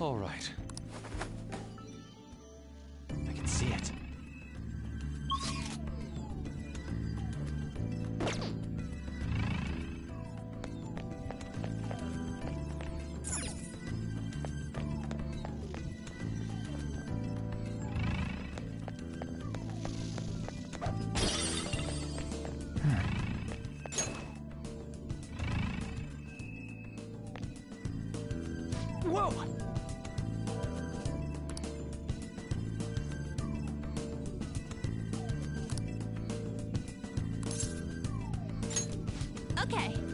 All right. I can see it. Whoa! Okay.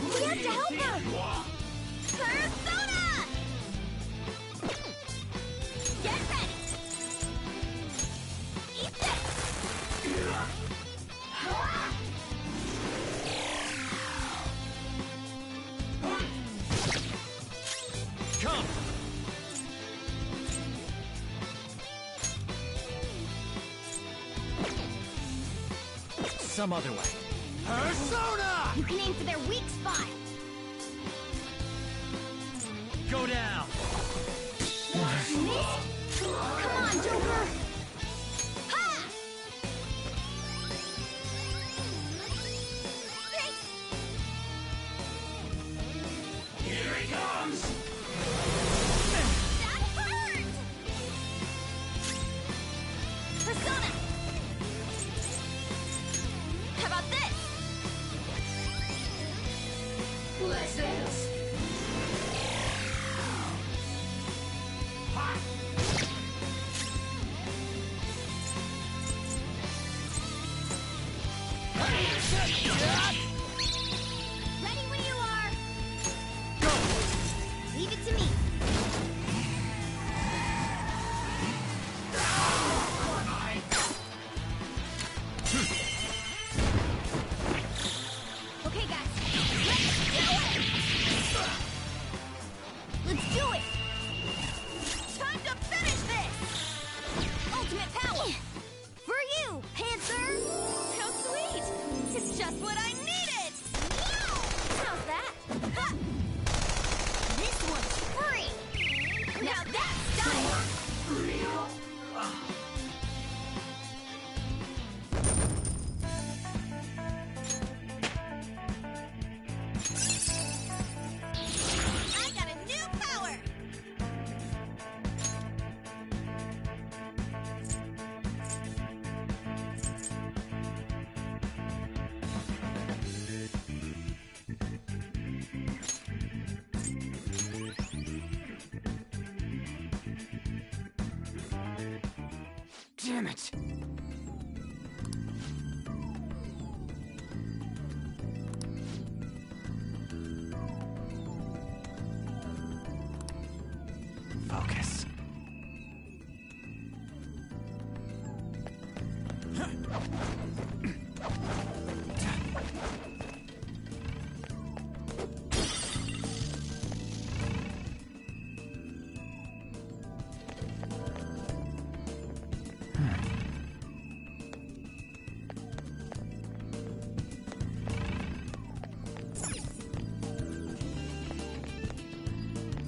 We have to help her! Persona! Get ready! Eat this! Come! Some other way. Persona! You can aim for their weak spot! Go down! Missed? Come on, Joker! Ha! Here he comes! Ready Damn it!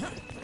Huh?